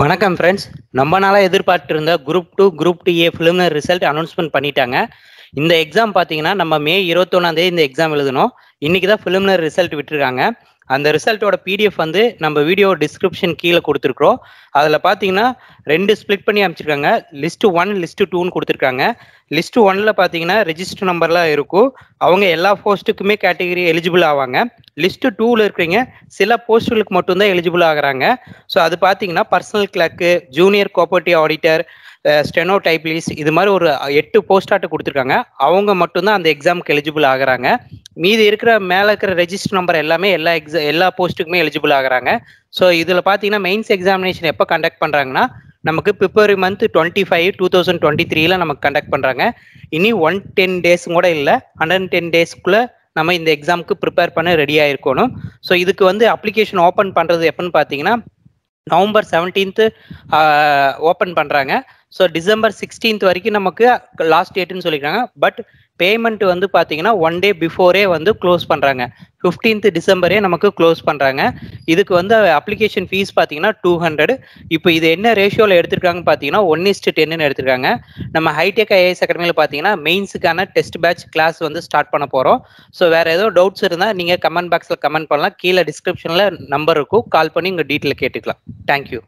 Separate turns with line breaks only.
வணக்கம் ஃப்ரெண்ட்ஸ் நம்ம நாளாக எதிர்பார்த்துருந்த group two group two A preliminary result announcement பண்ணிட்டாங்க. இந்த எக்ஸாம் பார்த்தீங்கன்னா நம்ம மே இருபத்தொன்னாந்தேதி இந்த எக்ஸாம் எழுதணும். இன்னைக்கு தான் ஃபிலிமினர் ரிசல்ட் விட்டுருக்காங்க. அந்த ரிசல்ட்டோட பிடிஎஃப் வந்து நம்ம வீடியோ டிஸ்கிரிப்ஷன் கீழே கொடுத்துருக்குறோம். அதில் பார்த்தீங்கன்னா ரெண்டு ஸ்ப்ளிட் பண்ணி அமைச்சிருக்காங்க. லிஸ்ட்டு ஒன் லிஸ்ட்டு டூன்னு கொடுத்துருக்காங்க. லிஸ்ட் ஒன்ல பார்த்தீங்கன்னா ரெஜிஸ்டர் நம்பர்லாம் இருக்கும். அவங்க எல்லா போஸ்ட்டுக்குமே கேட்டகரி எலிஜிபிள் ஆவாங்க. லிஸ்ட் டூவில் இருக்கிறீங்க. சில போஸ்ட்டுகளுக்கு மட்டும்தான் எலிஜிபிள் ஆகுறாங்க. ஸோ அது பார்த்தீங்கன்னா personal clerk junior cooperative auditor steno typist இது மாதிரி ஒரு எட்டு போஸ்டாட்டு கொடுத்துருக்காங்க. அவங்க மட்டும்தான் அந்த எக்ஸாமுக்கு எலிஜிபிள் ஆகுறாங்க. மீதி இருக்கிற மேலே இருக்கிற ரெஜிஸ்டர் நம்பர் எல்லாமே எல்லா எக்ஸா எல்லா போஸ்ட்டுக்குமே எலிஜிபிள் ஆகுறாங்க. ஸோ இதில் பார்த்தீங்கன்னா மெயின்ஸ் எக்ஸாமினேஷன் எப்போ கண்டக்ட் பண்ணுறாங்கன்னா நமக்கு February month twenty five two thousand twenty த்ரீல நமக்கு கண்டக்ட் பண்ணுறாங்க இனி ஒன் டென் டேஸ் கூட இல்லை. ஹண்ட்ரட் டென் டேஸ்க்குள்ளே நம்ம இந்த எக்ஸாமுக்கு ப்ரிப்பேர் பண்ண ரெடியாக இருக்கணும் ஸோ இதுக்கு வந்து அப்ளிகேஷன் ஓப்பன் பண்ணுறது எப்போன்னு பார்த்தீங்கன்னா நவம்பர் செவன்டீன்த்து ஓப்பன் பண்ணுறாங்க ஸோ டிசம்பர் சிக்ஸ்டீன்த் வரைக்கும் நமக்கு லாஸ்ட் டேட்டுன்னு சொல்லியிருக்காங்க பட் பேமெண்ட் வந்து பார்த்தீங்கன்னா ஒன் டே பிஃபோரே வந்து க்ளோஸ் பண்ணுறாங்க ஃபிஃப்டீன்த் டிசம்பரே நமக்கு க்ளோஸ் பண்ணுறாங்க இதுக்கு வந்து அப்ளிகேஷன் ஃபீஸ் பார்த்தீங்கன்னா டூ ஹண்ட்ரட் இப்போ இது என்ன ரேஷியோவில் எடுத்திருக்காங்க பார்த்தீங்கன்னா ஒன் இஸ்ட் டென்னு எடுத்திருக்காங்க. நம்ம ஹைடெக் ஐஏஎஸ் அகாடமியில் பார்த்தீங்கன்னா மெயின்ஸுக்கான டெஸ்ட் பேட்ச் கிளாஸ் வந்து ஸ்டார்ட் பண்ண போகிறோம் ஸோ வேறு ஏதோ டவுட்ஸ் இருந்தால் நீங்கள் கமெண்ட் பாக்ஸில் கமெண்ட் பண்ணலாம். கீழே டிஸ்கிரிப்ஷனில் நம்பர் இருக்கும். கால் பண்ணி உங்கள் டீட்டெயில் கேட்டுக்கலாம். தேங்க்யூ